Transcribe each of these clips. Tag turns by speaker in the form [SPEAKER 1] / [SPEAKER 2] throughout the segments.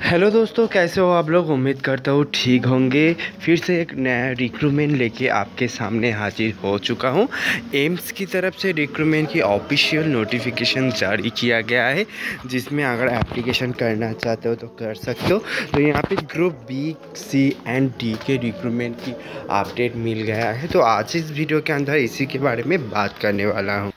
[SPEAKER 1] Hello दोस्तों, कैसे हो आप लोग? उम्मीद करता हूँ ठीक होंगे। फिर से एक नया रिक्रूटमेंट लेके आपके सामने हाजिर हो चुका हूँ। एम्स की तरफ़ से रिक्रूटमेंट की ऑफिशियल नोटिफिकेशन जारी किया गया है, जिसमें अगर एप्लीकेशन करना चाहते हो तो कर सकते हो। तो यहाँ पे group B C and D के रिक्रूटमेंट की अपडेट मिल गया है। तो आज इस वीडियो के अंदर इसी के बारे में बात करने वाला हूँ।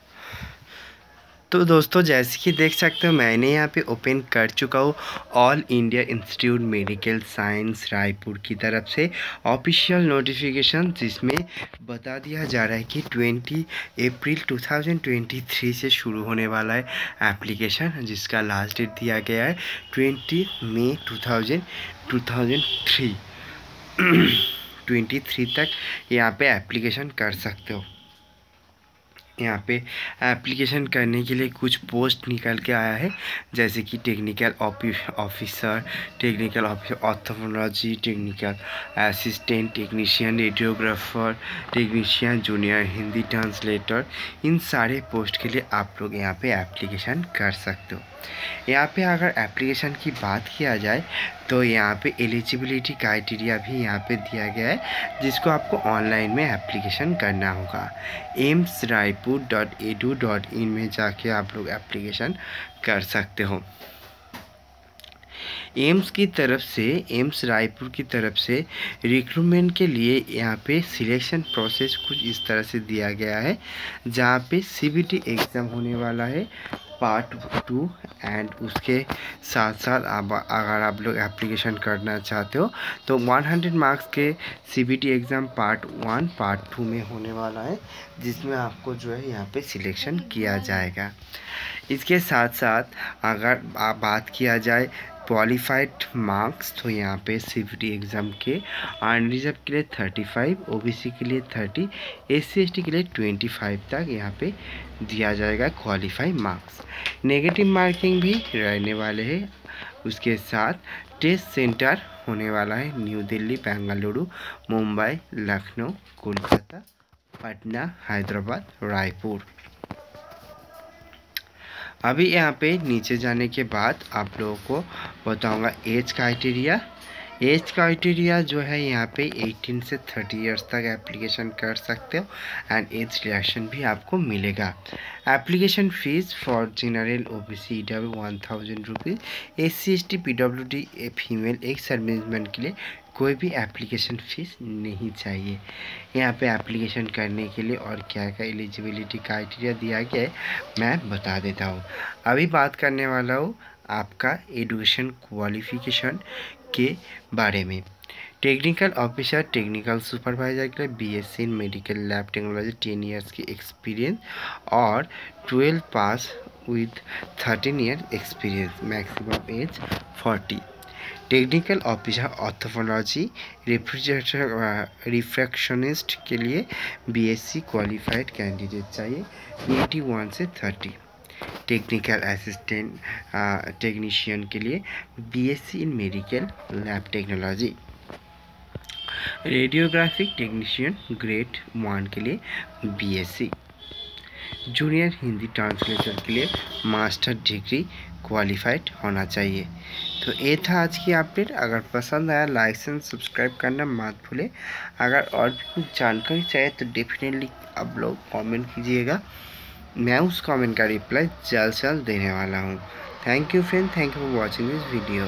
[SPEAKER 1] तो दोस्तों, जैसे कि देख सकते हो, मैंने यहाँ पे ओपन कर चुका हूँ all India institute medical science Raipur की तरफ़ से। ऑफिशियल नोटिफिकेशन जिसमें बता दिया जा रहा है कि 20 अप्रैल 2023 से शुरू होने वाला है एप्लीकेशन जिसका लास्ट डेट दिया गया है 20 मई 2000 2003 23 तक यहाँ पे एप्लीकेशन कर सकते हो। यहाँ पे एप्लीकेशन करने के लिए कुछ पोस्ट निकल के आया है। जैसे कि technical officer technical ophthalmology technical assistant technician radiographer technician junior Hindi translator इन सारे पोस्ट के लिए आप लोग यहाँ पे एप्लीकेशन कर सकते हो। यहाँ पे अगर एप्लीकेशन की बात किया जाए तो यहाँ पे एलिजिबिलिटी क्राइटेरिया भी यहाँ पे दिया गया है, जिसको आपको ऑनलाइन में एप्लीकेशन करना होगा। AIIMS Raipur dot edu dot in में जाके आप लोग एप्लीकेशन कर सकते हो। एम्स की तरफ़ से एम्स रायपुर की तरफ़ से रिक्रूटमेंट के लिए यहाँ पे सिलेक्शन प्रोसेस कुछ इस तरह से दिया गया है, जहाँ पे सीबीटी एग्ज़ाम होने वाला है पार्ट टू एंड उसके साथ साथ आप, अगर आप लोग एप्लीकेशन करना चाहते हो तो 100 मार्क्स के CBT exam part one part two में होने वाला है, जिसमें आपको जो है यहाँ पे सिलेक्शन किया जाएगा। इसके साथ साथ अगर बात किया जाए क्वालिफाइड मार्क्स तो यहाँ पे सी एग्ज़ाम के आन रिज़र्व के लिए थर्टी फाइव ओ के लिए थर्टी एस सी के लिए ट्वेंटी फाइव तक यहाँ पे दिया जाएगा क्वालिफाई मार्क्स नेगेटिव मार्किंग भी रहने वाले हैं। उसके साथ टेस्ट सेंटर होने वाला है न्यू दिल्ली बेंगलुरु मुंबई लखनऊ कोलकाता पटना हैदराबाद रायपुर अभी यहाँ पे नीचे जाने के बाद आप लोगों को बताऊँगा एज क्राइटेरिया। एज क्राइटेरिया जो है यहाँ पे 18 से 30 इयर्स तक एप्लीकेशन कर सकते हो एंड एज रिलेक्शन भी आपको मिलेगा। Application fee for general O B C W one thousand rupees, S C S T P W D female ex serviceman के लिए कोई भी एप्लीकेशन फ़ीस नहीं चाहिए। यहाँ पे एप्लीकेशन करने के लिए और क्या क्या एलिजिबिलिटी क्राइटेरिया दिया गया है, मैं बता देता हूँ। अभी बात करने वाला हूँ आपका एडुकेशन क्वालिफिकेशन के बारे में। टेक्निकल ऑफिसर टेक्निकल सुपरवाइजर के लिए BSc in medical lab technology ten years की एक्सपीरियंस और twelve pass with thirteen year experience maximum age forty technical officer ophthalmology refractionist के लिए बीएससी क्वालिफाइड कैंडिडेट चाहिए। एटी वन से थर्टी टेक्निकल असिस्टेंट टेक्नीशियन के लिए BSc in medical lab technology radiographic technician grade one के लिए BSc junior Hindi translator के लिए मास्टर डिग्री क्वालिफाइड होना चाहिए। तो ये था आज की अपडेट। अगर पसंद आया लाइक एंड सब्सक्राइब करना मत भूलें। अगर और भी कुछ जानकारी चाहिए तो डेफिनेटली आप लोग कमेंट कीजिएगा। मैं उस कमेंट का रिप्लाई जल्द से जल्द देने वाला हूँ। Thank you friend thank you for watching this video